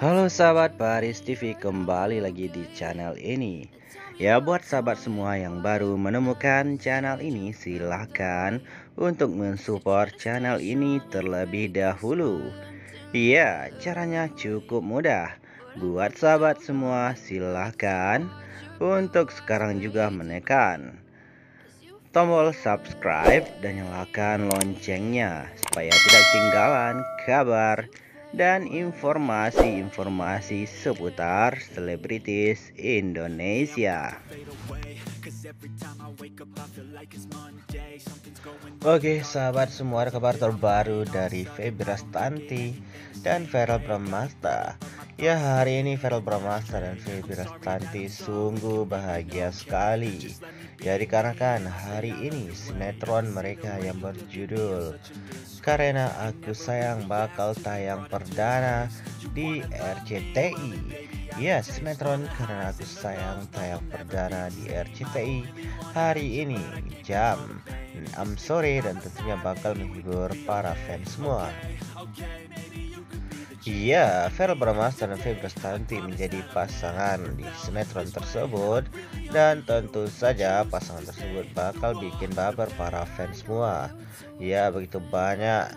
Halo sahabat Baris TV kembali lagi di channel ini. Ya buat sahabat semua yang baru menemukan channel ini silahkan untuk mensupport channel ini terlebih dahulu. Ya caranya cukup mudah. Buat sahabat semua silahkan untuk sekarang juga menekan tombol subscribe dan nyalakan loncengnya supaya tidak ketinggalan kabar dan informasi-informasi seputar selebritis Indonesia. Oke sahabat semua kabar terbaru dari Feby Rastanti dan Feral Bramasta Ya hari ini Feral Bramasta dan Feby Rastanti sungguh bahagia sekali. Ya dikarenakan hari ini sinetron mereka yang berjudul Karena Aku Sayang bakal tayang perdana di RCTI Ya sinetron Karena Aku Sayang tayang perdana di RCTI hari ini jam 6 sore dan tentunya bakal menghibur para fans semua Iya, Vera Bramasta dan Febri Stanti menjadi pasangan di sinetron tersebut dan tentu saja pasangan tersebut bakal bikin baper para fans semua. Ya, begitu banyak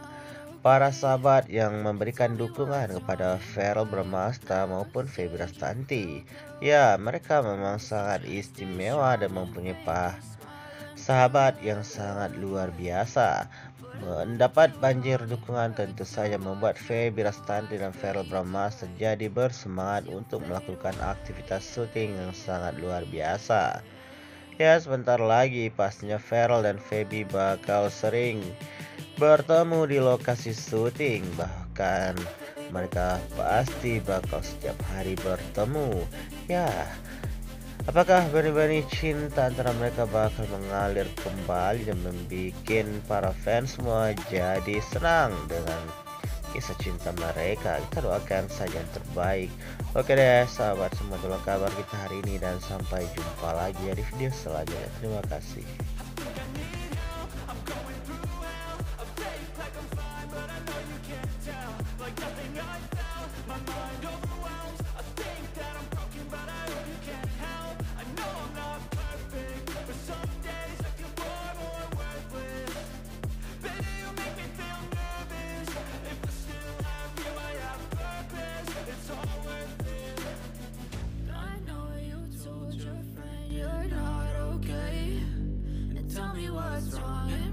para sahabat yang memberikan dukungan kepada Feral Bramasta maupun Febri Stanti. Ya, mereka memang sangat istimewa dan mempunyai pah sahabat yang sangat luar biasa. Mendapat banjir dukungan tentu saja membuat Feby Rastanti dan Feral Bramasta jadi bersemangat untuk melakukan aktivitas syuting yang sangat luar biasa. Ya sebentar lagi pastinya Feral dan Feby bakal sering bertemu di lokasi syuting bahkan mereka pasti bakal setiap hari bertemu. Ya, Apakah benih-benih cinta antara mereka bakal mengalir kembali dan membuat para fans semua jadi senang dengan kisah cinta mereka? Kita doakan saja yang terbaik. Oke deh sahabat semua itulah kabar kita hari ini dan sampai jumpa lagi ya di video selanjutnya. Terima kasih strong